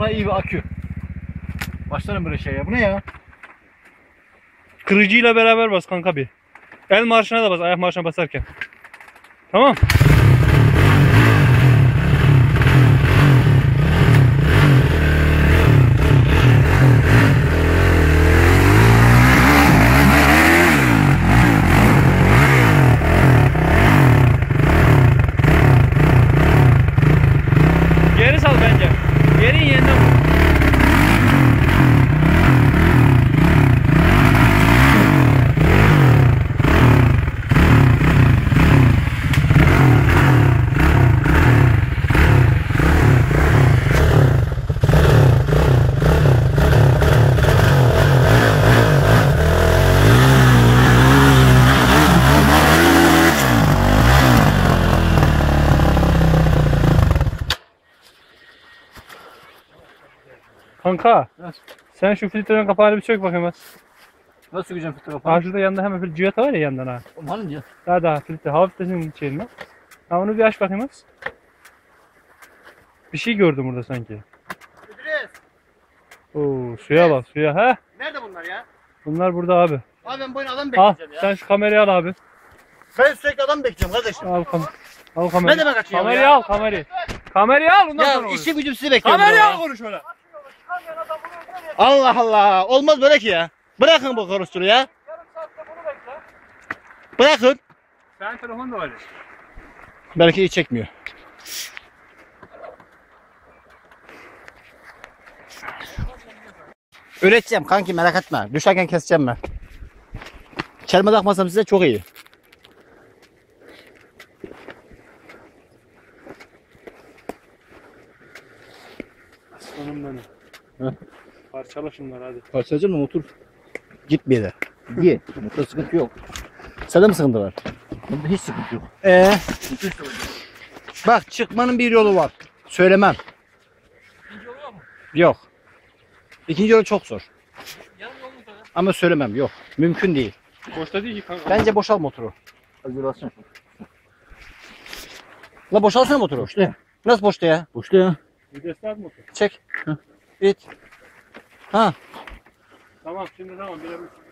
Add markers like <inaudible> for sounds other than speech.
bana iyi bir akü. Başlarım böyle şeye. Bu ne ya? Kırıcıyla beraber bas kanka bir. El marşına da bas ayak marşına basarken. Tamam. Kanka. Sen şu filtrenin kapağını bir çök bakayım. az. Nasıl gücüm filtre Ha kapağı? şurada yanında hemen fil- civata var ya yandan ha. Umarım ya. Daha daha filtre. Hava filtresinin içerisinde. Ha onu bir aç bakayım az. Bir şey gördüm burada sanki. İdris. Oo suya bak suya. He? Nerede bunlar ya? Bunlar burada abi. Abi ben bu oyunu adam Al bekleyeceğim ya. sen şu kamerayı al abi. Ben sürekli adam bekleyeceğim kardeşim. Al kam al kamerayı. Ne demek açıyor Kamerayı ya? al kamerayı. Kamerayı al ondan Ya sonra konuş. işi gücüm sizi bekliyorum. Kamerayı ya. al konuş öyle. Allah Allah. Olmaz böyle ki ya. Bırakın bu konuşturu ya. Bırakın. Sen telefon da var. Belki iyi çekmiyor. Üreteceğim kanki merak etme. Düşerken keseceğim ben. Çelme takmasam size çok iyi. Aslanım benim. Heh. <laughs> Parçala şunları hadi. Parçalayacağım mı otur. Git bir yere. Ye. Burada sıkıntı yok. Sende mi sıkıntı var? Bunda hiç sıkıntı yok. Ee, bak çıkmanın bir yolu var. Söylemem. Yok. İkinci yolu çok zor. Ama söylemem yok. Mümkün değil. Boşta değil ki kanka. Bence boşal motoru. Hadi bassana. La boşalsana motoru. Boşta. Nasıl boşta ya? Boşta ya. Vitesler motor. Çek. İt. Ha. Tamam şimdi tamam bilebilirsin.